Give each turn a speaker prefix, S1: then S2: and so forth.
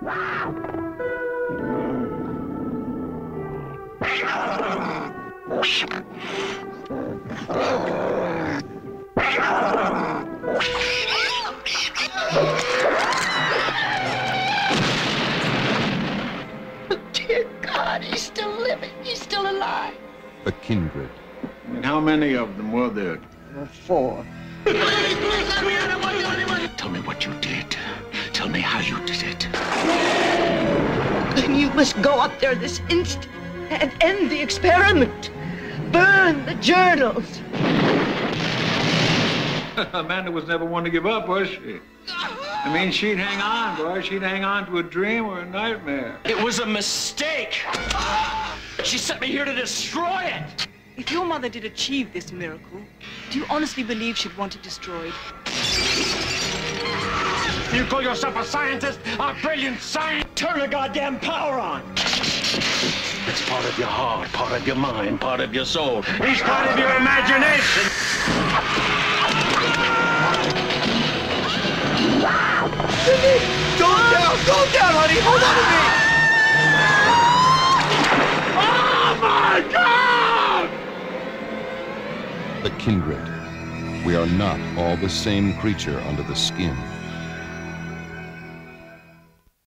S1: Dear God, he's still living. He's still alive.
S2: A kindred.
S3: And how many of them were there?
S1: Four. Then you must go up there this instant and end the experiment. Burn the journals.
S3: Amanda was never one to give up, was she? I mean, she'd hang on, boy. She'd hang on to a dream or a nightmare.
S4: It was a mistake. She sent me here to destroy it.
S5: If your mother did achieve this miracle, do you honestly believe she'd want it destroyed?
S4: You call yourself a scientist? A brilliant scientist? Turn the goddamn power on. It's part of your heart, part of your mind, part of your soul. It's part of your imagination.
S6: Go down! Go down, honey! Hold on to me! Oh my God!
S2: The kindred. We are not all the same creature under the skin.